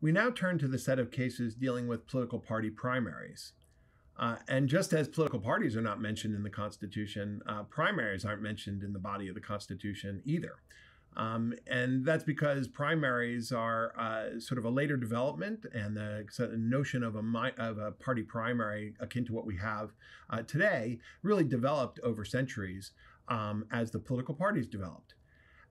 We now turn to the set of cases dealing with political party primaries. Uh, and just as political parties are not mentioned in the Constitution, uh, primaries aren't mentioned in the body of the Constitution either. Um, and that's because primaries are uh, sort of a later development, and the, notion of a, of a party primary akin to what we have uh, today really developed over centuries um, as the political parties developed.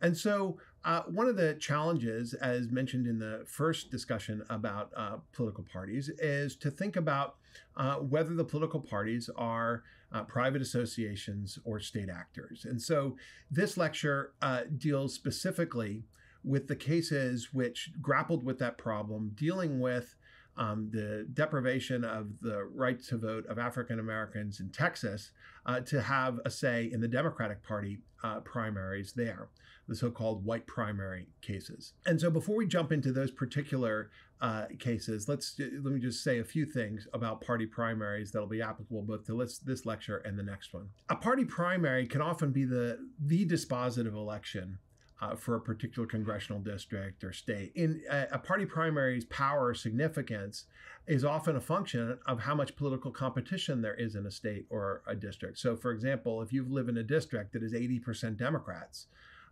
And so, uh, one of the challenges, as mentioned in the first discussion about uh, political parties, is to think about uh, whether the political parties are uh, private associations or state actors. And so, this lecture uh, deals specifically with the cases which grappled with that problem, dealing with um, the deprivation of the right to vote of African Americans in Texas uh, to have a say in the Democratic Party uh, primaries there, the so called white primary cases. And so before we jump into those particular uh, cases, let's let me just say a few things about party primaries that'll be applicable both to this, this lecture and the next one. A party primary can often be the, the dispositive election uh, for a particular congressional district or state. In a, party primary's power significance is often a function of how much political competition there is in a state or a district. So, for example, if you live in a district that is 80% Democrats,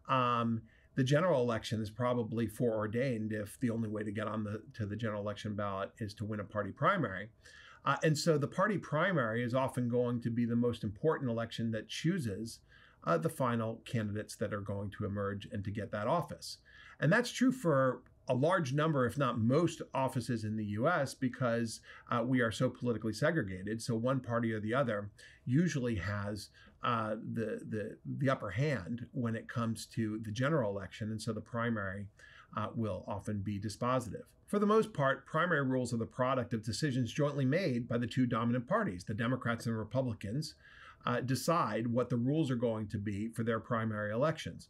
um, the general election is probably foreordained if the only way to get on the to the general election ballot is to win a party primary. Uh, and so the party primary is often going to be the most important election that chooses uh, the final candidates that are going to emerge and to get that office. And that's true for a large number, if not most, offices in the US because uh, we are so politically segregated. So one party or the other usually has uh, the, the, the upper hand when it comes to the general election. And so the primary uh, will often be dispositive. For the most part, primary rules are the product of decisions jointly made by the two dominant parties, the Democrats and Republicans uh, decide what the rules are going to be for their primary elections.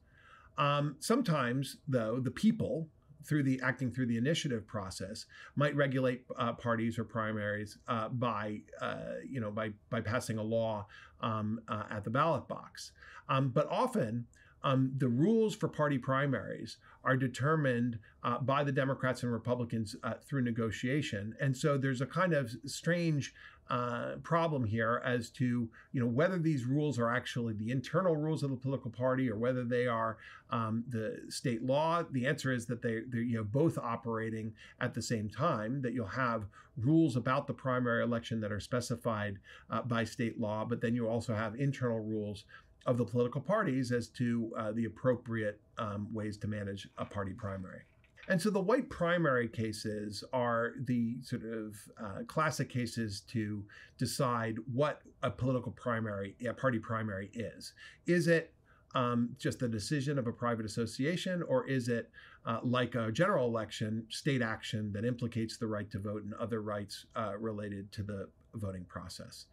Um, sometimes, though, the people, through the acting through the initiative process, might regulate uh, parties or primaries uh, by, uh, you know, by by passing a law um, uh, at the ballot box. Um, but often, um, the rules for party primaries are determined uh, by the Democrats and Republicans uh, through negotiation, and so there's a kind of strange uh, problem here as to you know whether these rules are actually the internal rules of the political party or whether they are um, the state law. The answer is that they they're you know both operating at the same time. That you'll have rules about the primary election that are specified uh, by state law, but then you also have internal rules of the political parties as to uh, the appropriate um, ways to manage a party primary. And so the white primary cases are the sort of uh, classic cases to decide what a political primary, a party primary is. Is it um, just the decision of a private association, or is it uh, like a general election, state action that implicates the right to vote and other rights uh, related to the voting process?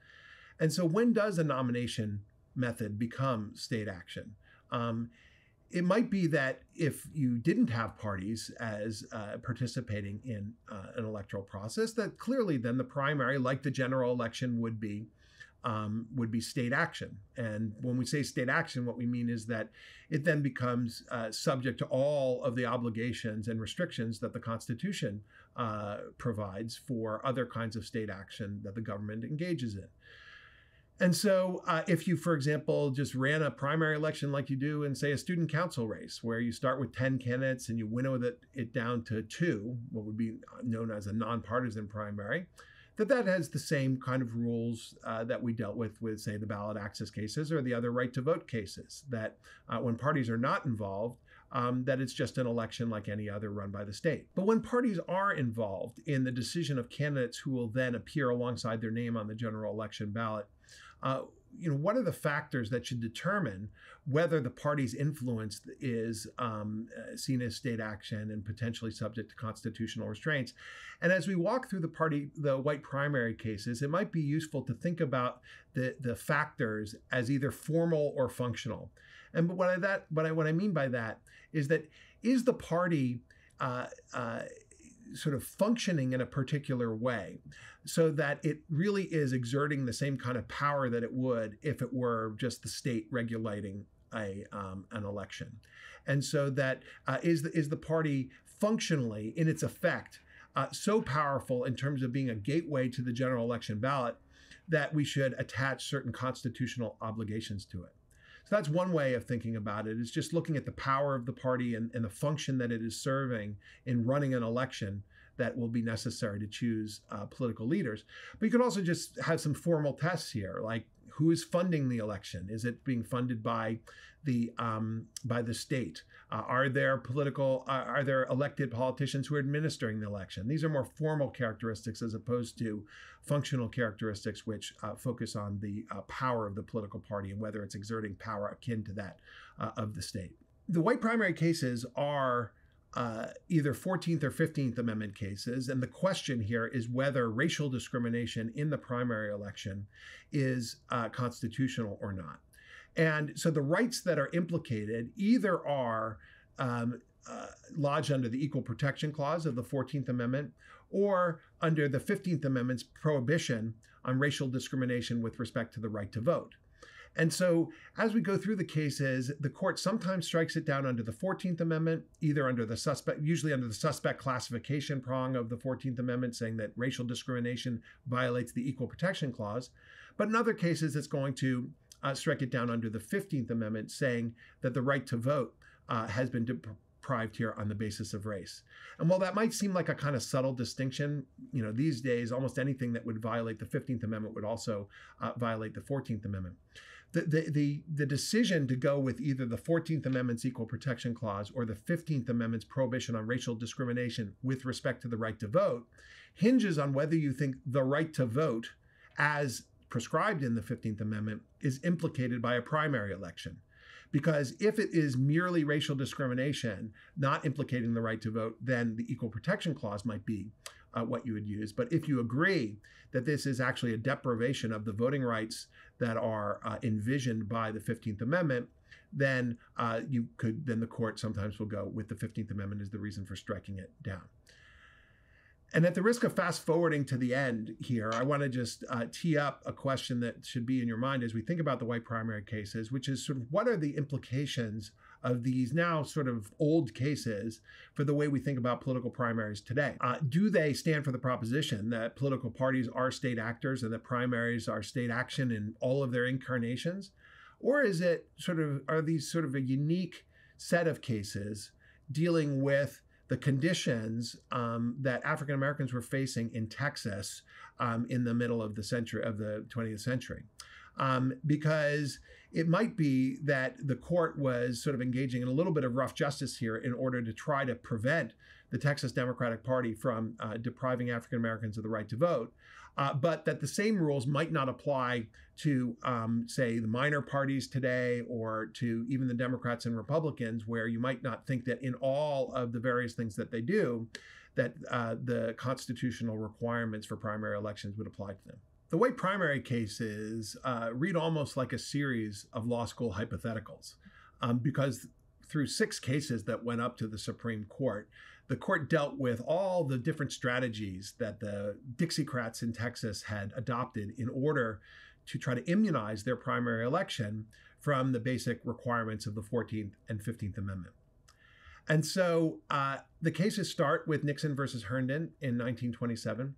And so, when does a nomination method become state action. Um, it might be that if you didn't have parties as uh, participating in uh, an electoral process, that clearly then the primary, like the general election, would be um, would be state action. And when we say state action, what we mean is that it then becomes uh, subject to all of the obligations and restrictions that the Constitution uh, provides for other kinds of state action that the government engages in. And so, uh, if you, for example, just ran a primary election like you do in, say, a student council race, where you start with 10 candidates and you winnow it, it down to two, what would be known as a nonpartisan primary, that that has the same kind of rules uh, that we dealt with with, say, the ballot access cases or the other right to vote cases, that uh, when parties are not involved, um, that it's just an election like any other run by the state. But when parties are involved in the decision of candidates who will then appear alongside their name on the general election ballot, uh, you know, what are the factors that should determine whether the party's influence is um, uh, seen as state action and potentially subject to constitutional restraints? And as we walk through the party, the white primary cases, it might be useful to think about the the factors as either formal or functional. And but what I that what I what I mean by that is that is the party uh, uh, sort of functioning in a particular way so that it really is exerting the same kind of power that it would if it were just the state regulating a um, an election, and so that uh, is the is the party functionally in its effect uh, so powerful in terms of being a gateway to the general election ballot that we should attach certain constitutional obligations to it. So that's one way of thinking about it is just looking at the power of the party and, and the function that it is serving in running an election that will be necessary to choose uh, political leaders. But you could also just have some formal tests here, like who is funding the election? Is it being funded by the um, by the state? Uh, are there political? Uh, are there elected politicians who are administering the election? These are more formal characteristics as opposed to functional characteristics, which uh, focus on the uh, power of the political party and whether it's exerting power akin to that uh, of the state. The white primary cases are uh, either 14th or 15th Amendment cases. And the question here is whether racial discrimination in the primary election is uh, constitutional or not. And so the rights that are implicated either are um, uh, lodged under the Equal Protection Clause of the 14th Amendment or under the 15th Amendment's prohibition on racial discrimination with respect to the right to vote. And so, as we go through the cases, the court sometimes strikes it down under the 14th Amendment, either under the suspect, usually under the suspect classification prong of the 14th Amendment, saying that racial discrimination violates the Equal Protection Clause. But in other cases, it's going to uh, strike it down under the 15th Amendment, saying that the right to vote uh, has been deprived here on the basis of race. And while that might seem like a kind of subtle distinction, you know, these days, almost anything that would violate the 15th Amendment would also uh, violate the 14th Amendment the, the, the, the decision to go with either the 14th Amendment's Equal Protection Clause or the 15th Amendment's prohibition on racial discrimination with respect to the right to vote hinges on whether you think the right to vote, as prescribed in the 15th Amendment, is implicated by a primary election. Because if it is merely racial discrimination, not implicating the right to vote, then the Equal Protection Clause might be uh, what you would use. But if you agree that this is actually a deprivation of the voting rights that are uh, envisioned by the 15th Amendment, then uh, you could then the court sometimes will go with the 15th Amendment as the reason for striking it down. And at the risk of fast forwarding to the end here, I want to just uh, tee up a question that should be in your mind as we think about the white primary cases, which is sort of what are the implications of these now sort of old cases for the way we think about political primaries today. Uh, do they stand for the proposition that political parties are state actors and that primaries are state action in all of their incarnations? Or is it sort of, are these sort of a unique set of cases dealing with the conditions um, that African Americans were facing in Texas um, in the middle of the century of the 20th century? Um, because it might be that the court was sort of engaging in a little bit of rough justice here in order to try to prevent the Texas Democratic Party from uh, depriving African Americans of the right to vote. Uh, but that the same rules might not apply to, um, say, the minor parties today or to even the Democrats and Republicans, where you might not think that in all of the various things that they do, that uh, the constitutional requirements for primary elections would apply to them. The way primary cases uh, read almost like a series of law school hypotheticals um, because through six cases that went up to the Supreme Court, the court dealt with all the different strategies that the Dixiecrats in Texas had adopted in order to try to immunize their primary election from the basic requirements of the 14th and 15th Amendment. And so uh, the cases start with Nixon versus Herndon in 1927.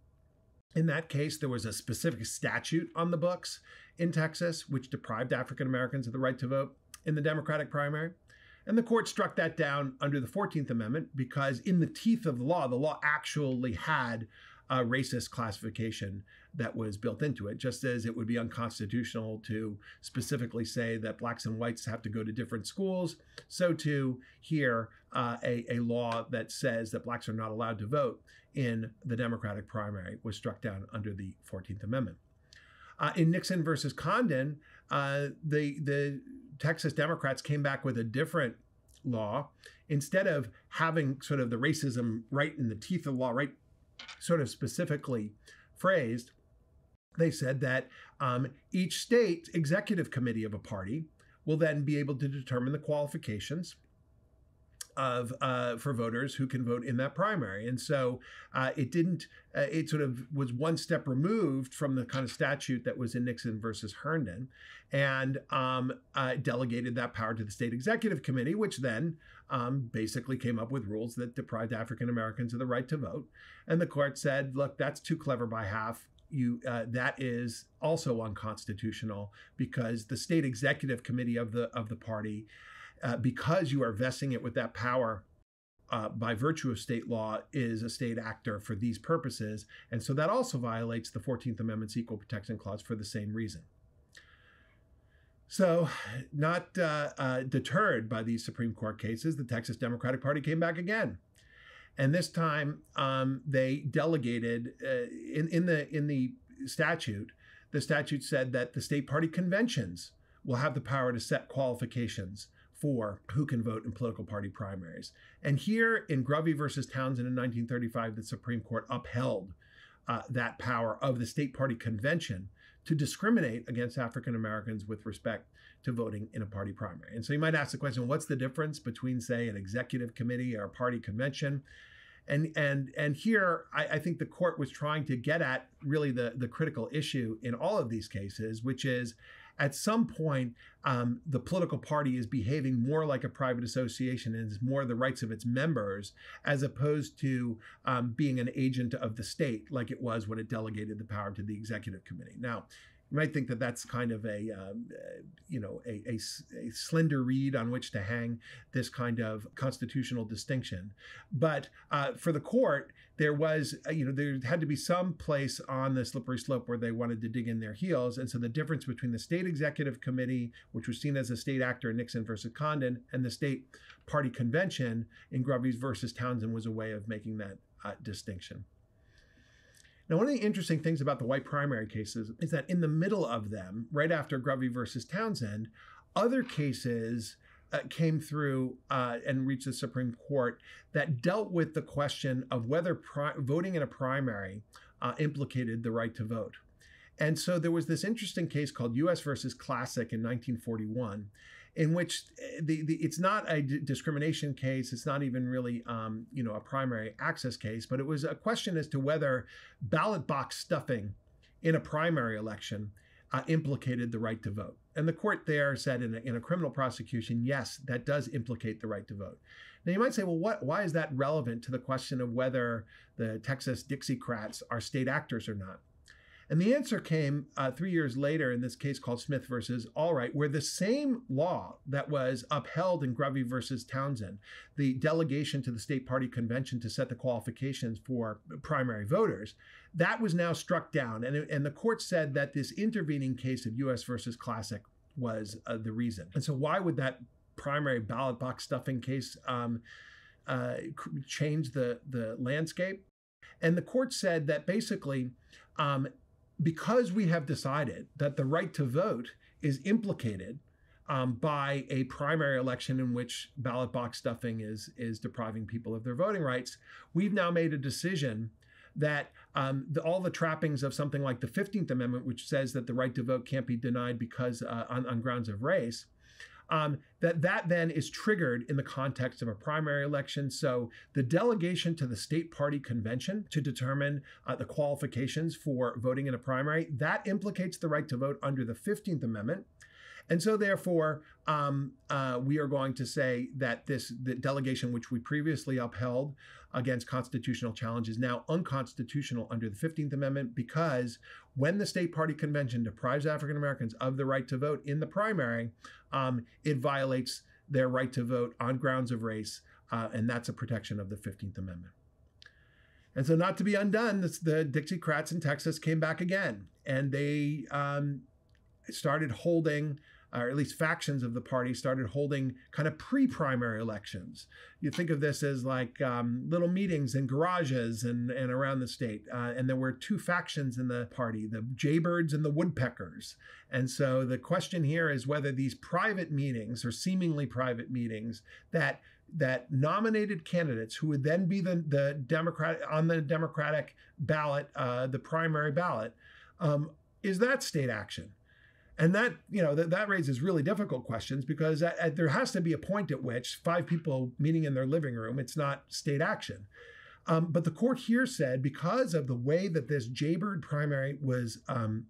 In that case, there was a specific statute on the books in Texas which deprived African Americans of the right to vote in the Democratic primary. And the court struck that down under the 14th Amendment because, in the teeth of the law, the law actually had a racist classification that was built into it, just as it would be unconstitutional to specifically say that blacks and whites have to go to different schools. So, too, here, uh, a, a law that says that blacks are not allowed to vote in the Democratic primary was struck down under the 14th Amendment. Uh, in Nixon versus Condon, uh, the, the Texas Democrats came back with a different law. Instead of having sort of the racism right in the teeth of the law, right, sort of specifically phrased, they said that um, each state executive committee of a party will then be able to determine the qualifications of uh, for voters who can vote in that primary, and so uh, it didn't. Uh, it sort of was one step removed from the kind of statute that was in Nixon versus Herndon, and um, delegated that power to the state executive committee, which then um, basically came up with rules that deprived African Americans of the right to vote. And the court said, "Look, that's too clever by half." you uh, that is also unconstitutional because the state executive committee of the of the party uh, because you are vesting it with that power uh, by virtue of state law is a state actor for these purposes. And so that also violates the 14th Amendment's Equal Protection Clause for the same reason. So, not uh, uh, deterred by these Supreme Court cases, the Texas Democratic Party came back again. And this time um, they delegated uh, in, in, the, in the statute, the statute said that the state party conventions will have the power to set qualifications for who can vote in political party primaries. And here in Grovey versus Townsend in 1935, the Supreme Court upheld uh, that power of the state party convention to discriminate against African Americans with respect to voting in a party primary. And so you might ask the question what's the difference between, say, an executive committee or a party convention? And and and here I, I, think the court was trying to get at really the, the critical issue in all of these cases, which is at some point, um, the political party is behaving more like a private association and is more the rights of its members as opposed to um, being an agent of the state like it was when it delegated the power to the executive committee. Now, you might think that that's kind of a, um, uh, you know, a, a, a, slender reed on which to hang this kind of constitutional distinction. But uh, for the court, there was, uh, you know, there had to be some place on the slippery slope where they wanted to dig in their heels. And so the difference between the state executive committee, which was seen as a state actor in Nixon versus Condon, and the state party convention in Grovey versus Townsend was a way of making that uh, distinction. Now, one of the interesting things about the white primary cases is that in the middle of them, right after Grovey versus Townsend, other cases uh, came through uh, and reached the Supreme Court that dealt with the question of whether pri- voting in a primary uh, implicated the right to vote. And so there was this interesting case called U.S. versus Classic in 1941, in which eh, the, the it's not a d- discrimination case. It's not even really um, you know a primary access case, but it was a question as to whether ballot box stuffing in a primary election uh, implicated the right to vote. And the court there said in a, in a criminal prosecution, yes, that does implicate the right to vote. Now you might say, well, what? Why is that relevant to the question of whether the Texas Dixiecrats are state actors or not? And the answer came uh, three years later in this case called Smith versus Allwright, where the same law that was upheld in Grovey versus Townsend, the delegation to the state party convention to set the qualifications for primary voters, that was now struck down. And, and the court said that this intervening case of U.S. versus Classic was uh, the reason. And so, why would that primary ballot box stuffing case um, uh, change the, the landscape? And the court said that basically, um, because we have decided that the right to vote is implicated um, by a primary election in which ballot box stuffing is is depriving people of their voting rights, we've now made a decision that um, the, all the trappings of something like the 15th Amendment, which says that the right to vote can't be denied because uh, on, on grounds of race, um, that that then is triggered in the context of a primary election. So the delegation to the state party convention to determine uh, the qualifications for voting in a primary that implicates the right to vote under the 15th Amendment. And so, therefore, um, uh, we are going to say that this the delegation, which we previously upheld against constitutional challenge, is now unconstitutional under the 15th Amendment because when the state party convention deprives African Americans of the right to vote in the primary, um, it violates their right to vote on grounds of race, uh, and that's a protection of the 15th Amendment. And so, not to be undone, this, the Dixiecrats in Texas came back again, and they um, started holding or at least factions of the party started holding kind of pre-primary elections. You think of this as like um, little meetings in garages and, and around the state. Uh, and there were two factions in the party, the Jaybirds and the Woodpeckers. And so the question here is whether these private meetings or seemingly private meetings that that nominated candidates who would then be the, the Democrat on the Democratic ballot, uh, the primary ballot, um, is that state action? And that, you know, that, that raises really difficult questions because at, at, there has to be a point at which five people meeting in their living room, it's not state action. Um, but the court here said because of the way that this Jaybird primary was um,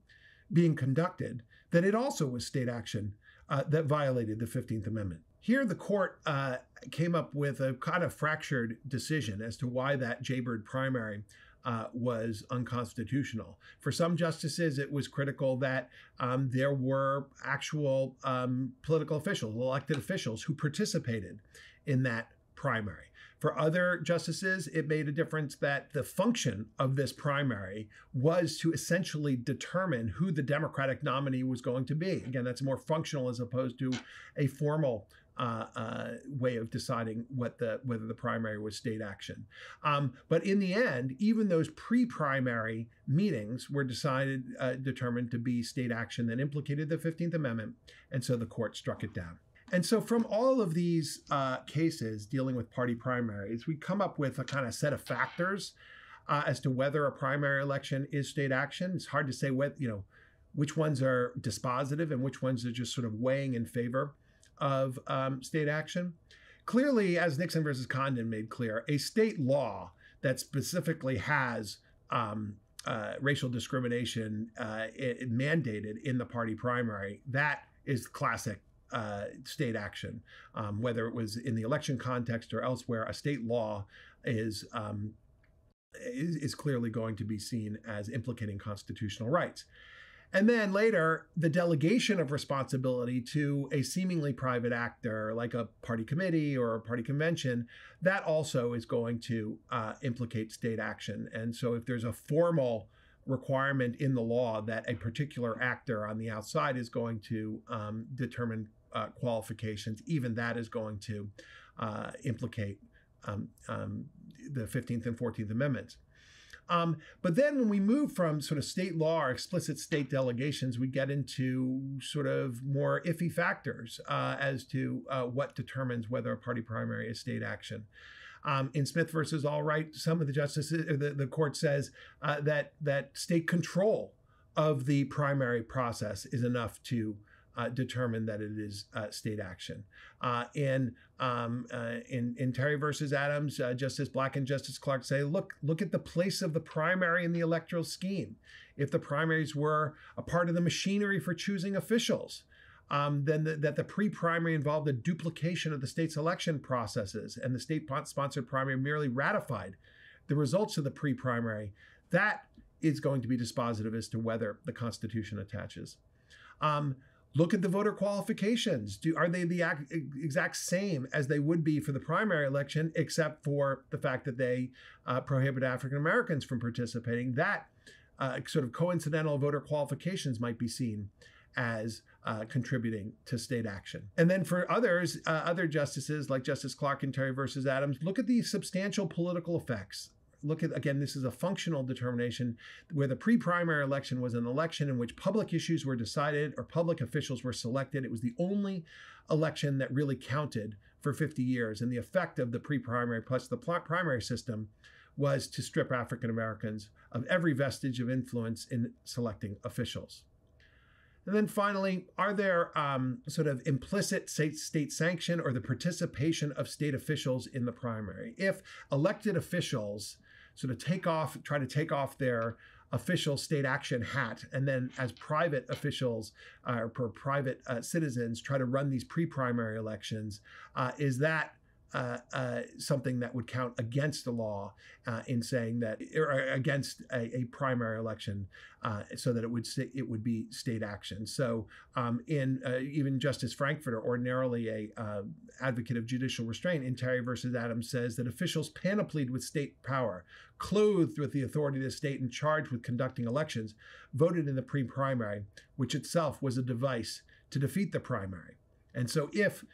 being conducted, that it also was state action uh, that violated the 15th Amendment. Here, the court uh, came up with a kind of fractured decision as to why that Jaybird primary uh, was unconstitutional. For some justices, it was critical that um, there were actual um, political officials, elected officials, who participated in that primary. For other justices, it made a difference that the function of this primary was to essentially determine who the Democratic nominee was going to be. Again, that's more functional as opposed to a formal uh, uh, way of deciding what the whether the primary was state action. Um, but in the end, even those pre-primary meetings were decided uh, determined to be state action that implicated the Fifteenth Amendment, and so the court struck it down. And so, from all of these uh, cases dealing with party primaries, we come up with a kind of set of factors uh, as to whether a primary election is state action. It's hard to say what you know which ones are dispositive and which ones are just sort of weighing in favor of um, state action. Clearly, as Nixon versus Condon made clear, a state law that specifically has um, uh, racial discrimination uh, it, it mandated in the party primary, that is classic uh, state action. Um, whether it was in the election context or elsewhere, a state law is, um, is, is clearly going to be seen as implicating constitutional rights. And then later, the delegation of responsibility to a seemingly private actor like a party committee or a party convention, that also is going to uh, implicate state action. And so if there's a formal requirement in the law that a particular actor on the outside is going to um, determine uh, qualifications, even that is going to uh, implicate um, um, the 15th and 14th Amendments. Um, but then when we move from sort of state law or explicit state delegations, we get into sort of more iffy factors uh, as to uh, what determines whether a party primary is state action. Um, in Smith versus Allwright, some of the justices, the, the court says uh, that that state control of the primary process is enough to uh, determine that it is uh, state action. Uh, in, um, uh, in in Terry versus Adams, uh, Justice Black and Justice Clark say, look look at the place of the primary in the electoral scheme. If the primaries were a part of the machinery for choosing officials, um, then the, that the pre-primary involved a duplication of the state's election processes, and the state-sponsored primary merely ratified the results of the pre-primary. That is going to be dispositive as to whether the Constitution attaches. Um, Look at the voter qualifications. Do are they the exact same as they would be for the primary election, except for the fact that they uh, prohibit African Americans from participating? That uh, sort of coincidental voter qualifications might be seen as uh, contributing to state action. And then for others, uh, other justices like Justice Clark and Terry versus Adams, look at the substantial political effects look at again this is a functional determination where the pre-primary election was an election in which public issues were decided or public officials were selected it was the only election that really counted for 50 years and the effect of the pre-primary plus the primary system was to strip African Americans of every vestige of influence in selecting officials. And then finally, are there um, sort of implicit state, state sanction or the participation of state officials in the primary? If elected officials sort of take off, try to take off their official state action hat, and then as private officials uh, or private uh, citizens try to run these pre-primary elections, uh, is that uh, uh, something that would count against the law uh, in saying that, or against a, a primary election, uh, so that it would it would be state action. So, um, in uh, even Justice Frankfurter, ordinarily a uh, advocate of judicial restraint, in Terry versus Adams, says that officials panoplied with state power, clothed with the authority of the state, and charged with conducting elections, voted in the pre-primary, which itself was a device to defeat the primary. And so, if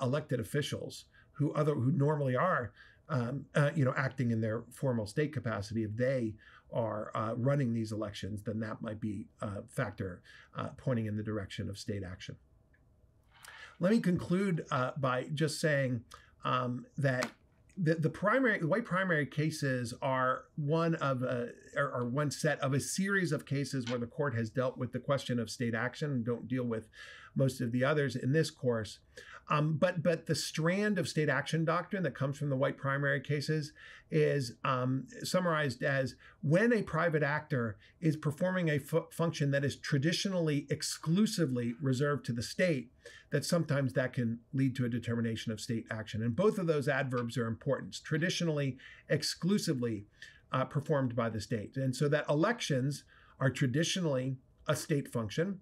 elected officials who other who normally are um, uh, you know acting in their formal state capacity if they are uh, running these elections then that might be a factor uh, pointing in the direction of state action let me conclude uh, by just saying um, that the, the primary the white primary cases are one of a, are, are one set of a series of cases where the court has dealt with the question of state action and don't deal with most of the others in this course. Um, but but the strand of state action doctrine that comes from the white primary cases is um, summarized as when a private actor is performing a fu- function that is traditionally exclusively reserved to the state, that sometimes that can lead to a determination of state action. And both of those adverbs are important. Traditionally, exclusively uh, performed by the state, and so that elections are traditionally a state function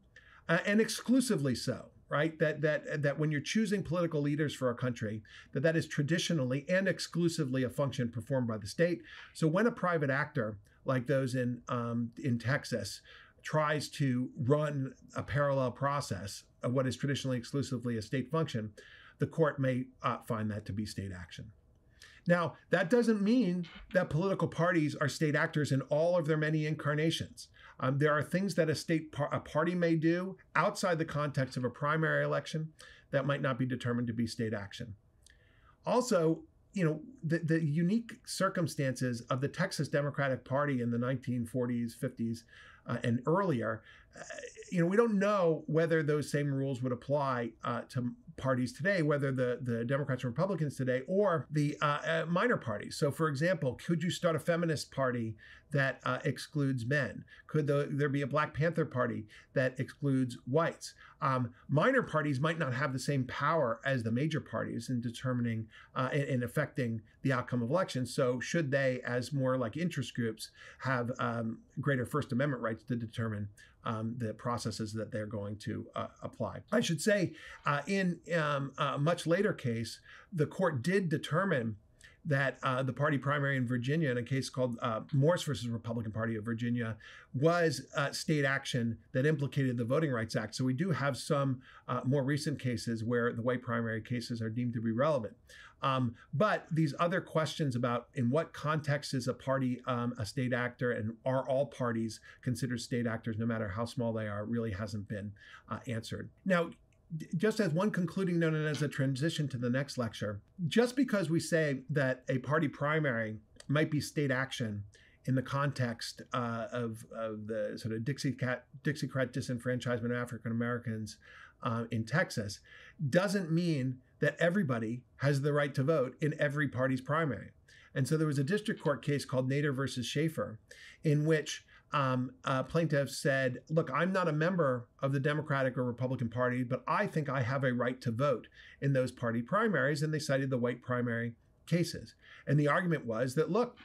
uh, and exclusively so right? That that that when you're choosing political leaders for a country that that is traditionally and exclusively a function performed by the state. So when a private actor like those in um, in texas tries to run a parallel process of what is traditionally exclusively a state function the court may uh, find that to be state action. Now, that doesn't mean that political parties are state actors in all of their many incarnations. Um, there are things that a state par- a party may do outside the context of a primary election that might not be determined to be state action. Also, you know, the, the unique circumstances of the Texas Democratic Party in the 1940s, 50s, uh, and earlier, uh, you know, we don't know whether those same rules would apply uh, to parties today, whether the, the Democrats and Republicans today or the uh, uh, minor parties. So, for example, could you start a feminist party that uh, excludes men? Could the, there be a Black Panther party that excludes whites? Um, minor parties might not have the same power as the major parties in determining uh, and, affecting the outcome of elections. So, should they, as more like interest groups, have um, greater First Amendment rights to determine um, the processes that they're going to uh, apply. I should say, uh, in um, a much later case, the court did determine that uh, the party primary in Virginia, in a case called uh, Morse versus Republican Party of Virginia, was uh, state action that implicated the Voting Rights Act. So we do have some uh, more recent cases where the white primary cases are deemed to be relevant. Um, but these other questions about in what context is a party um, a state actor and are all parties considered state actors, no matter how small they are, really hasn't been uh, answered. Now, just as one concluding note and as a transition to the next lecture, just because we say that a party primary might be state action in the context uh, of, of the sort of Dixiecrat, Dixiecrat disenfranchisement of African Americans uh, in Texas, doesn't mean that everybody has the right to vote in every party's primary. And so there was a district court case called Nader versus Schaffer, in which um, uh, plaintiffs said, Look, I'm not a member of the Democratic or Republican Party, but I think I have a right to vote in those party primaries. And they cited the white primary cases. And the argument was that, look,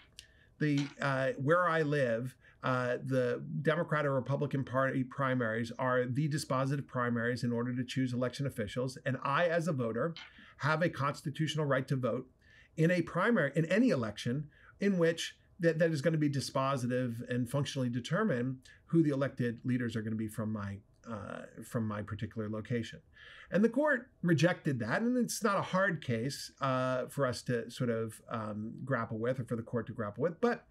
the uh, where I live, uh, the Democrat or Republican Party primaries are the dispositive primaries in order to choose election officials. And I, as a voter, have a constitutional right to vote in a primary, in any election in which that, that is going to be dispositive and functionally determine who the elected leaders are going to be from my uh, from my particular location. And the court rejected that, and it's not a hard case uh, for us to sort of um, grapple with, or for the court to grapple with, but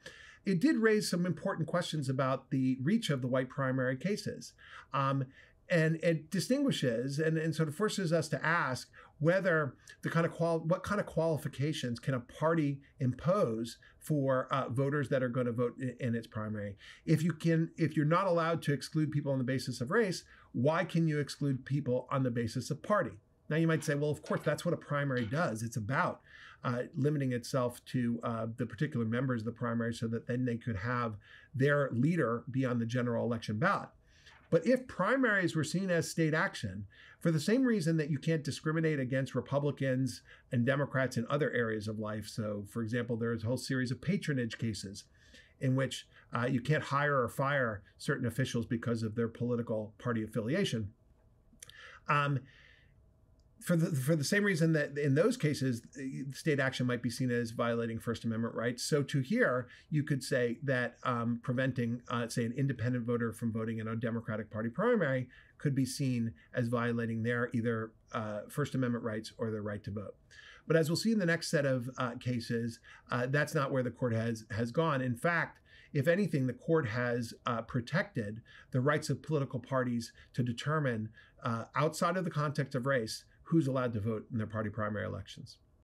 it did raise some important questions about the reach of the white primary cases. Um, and it distinguishes and, and sort of forces us to ask whether the kind of qual what kind of qualifications can a party impose for uh, voters that are going to vote in, in, its primary. If you can if you're not allowed to exclude people on the basis of race why can you exclude people on the basis of party? Now you might say well of course that's what a primary does. It's about uh, limiting itself to uh, the particular members of the primary so that then they could have their leader be on the general election ballot but if primaries were seen as state action, for the same reason that you can't discriminate against Republicans and Democrats in other areas of life. So, for example, there's a whole series of patronage cases in which uh, you can't hire or fire certain officials because of their political party affiliation. Um, for the for the same reason that in those cases state action might be seen as violating First Amendment rights, so to here you could say that um, preventing, uh, say, an independent voter from voting in a Democratic Party primary could be seen as violating their either uh, First Amendment rights or their right to vote. But as we'll see in the next set of uh, cases, uh, that's not where the court has has gone. In fact. If anything, the court has uh, protected the rights of political parties to determine, uh, outside of the context of race, who's allowed to vote in their party primary elections.